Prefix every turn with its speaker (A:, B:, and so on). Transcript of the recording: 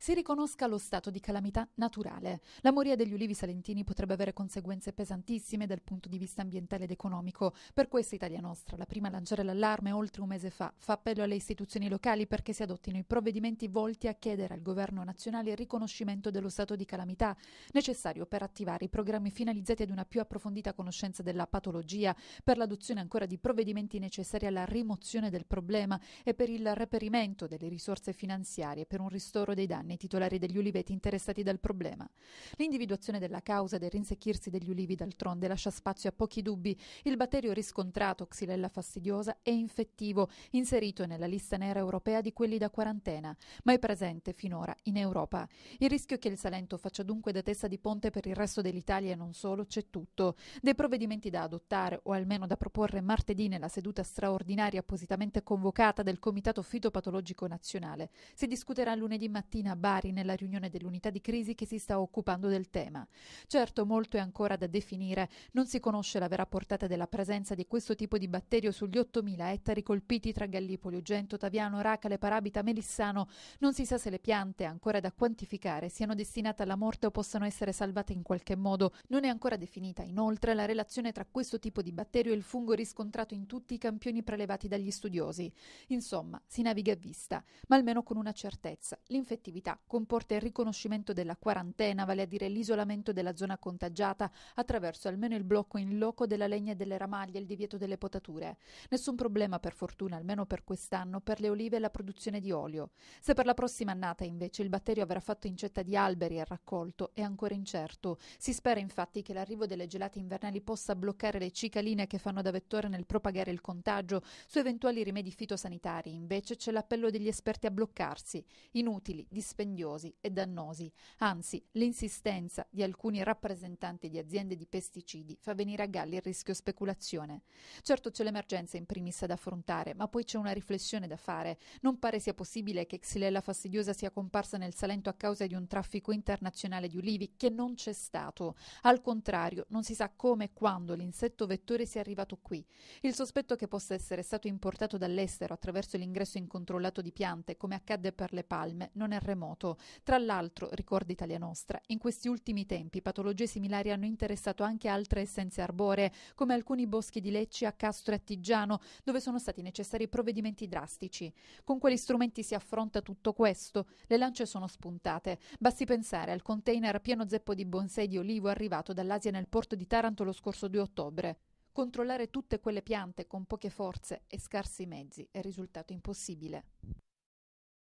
A: si riconosca lo stato di calamità naturale. La moria degli ulivi salentini potrebbe avere conseguenze pesantissime dal punto di vista ambientale ed economico. Per questo Italia Nostra, la prima a lanciare l'allarme oltre un mese fa, fa appello alle istituzioni locali perché si adottino i provvedimenti volti a chiedere al governo nazionale il riconoscimento dello stato di calamità necessario per attivare i programmi finalizzati ad una più approfondita conoscenza della patologia, per l'adozione ancora di provvedimenti necessari alla rimozione del problema e per il reperimento delle risorse finanziarie per un ristoro dei danni ai titolari degli uliveti interessati dal problema. L'individuazione della causa del rinsecchirsi degli ulivi d'altronde lascia spazio a pochi dubbi. Il batterio riscontrato, Xylella fastidiosa, è infettivo, inserito nella lista nera europea di quelli da quarantena, ma è presente finora in Europa. Il rischio che il Salento faccia dunque da testa di ponte per il resto dell'Italia e non solo c'è tutto. Dei provvedimenti da adottare o almeno da proporre martedì nella seduta straordinaria appositamente convocata del Comitato Fitopatologico Nazionale. Si discuterà lunedì mattina a Bari nella riunione dell'unità di crisi che si sta occupando del tema. Certo, molto è ancora da definire. Non si conosce la vera portata della presenza di questo tipo di batterio sugli 8.000 ettari colpiti tra Gallipoli, Ugento, Taviano, Racale, Parabita, Melissano. Non si sa se le piante, ancora da quantificare, siano destinate alla morte o possano essere salvate in qualche modo. Non è ancora definita, inoltre, la relazione tra questo tipo di batterio e il fungo riscontrato in tutti i campioni prelevati dagli studiosi. Insomma, si naviga a vista, ma almeno con una certezza. L'infettività comporta il riconoscimento della quarantena, vale a dire l'isolamento della zona contagiata, attraverso almeno il blocco in loco della legna e delle ramaglie e il divieto delle potature. Nessun problema, per fortuna, almeno per quest'anno, per le olive e la produzione di olio. Se per la prossima annata, invece, il batterio avrà fatto incetta di alberi e raccolto, è ancora incerto. Si spera infatti che l'arrivo delle gelate invernali possa bloccare le cicaline che fanno da vettore nel propagare il contagio. Su eventuali rimedi fitosanitari, invece, c'è l'appello degli esperti a bloccarsi, inutili, dispendiosi e dannosi. Anzi, l'insistenza di alcuni rappresentanti di aziende di pesticidi fa venire a galla il rischio speculazione. Certo c'è l'emergenza in primis da affrontare, ma poi c'è una riflessione da fare. Non pare sia possibile che Xylella fastidiosa sia comparsa nel Salento a causa di un traffico internazionale di ulivi che non c'è stato. Al contrario, non si sa come e quando l'insetto vettore sia arrivato qui. Il sospetto che possa essere stato importato dall'estero attraverso l'ingresso incontrollato di piante, come accadde per le palme, non è remoto. Tra l'altro, ricorda Italia Nostra, in questi ultimi tempi patologie similari hanno interessato anche altre essenze arboree, come alcuni boschi di lecci a Castro e a dove sono stati necessari provvedimenti drastici. Con quali strumenti si affronta tutto questo? Le lance sono spuntate. Basti pensare al container pieno zeppo di bonsai di olivo arrivato dall'Asia nel porto di Taranto lo scorso 2 ottobre. Controllare tutte quelle piante con poche forze e scarsi mezzi è risultato impossibile.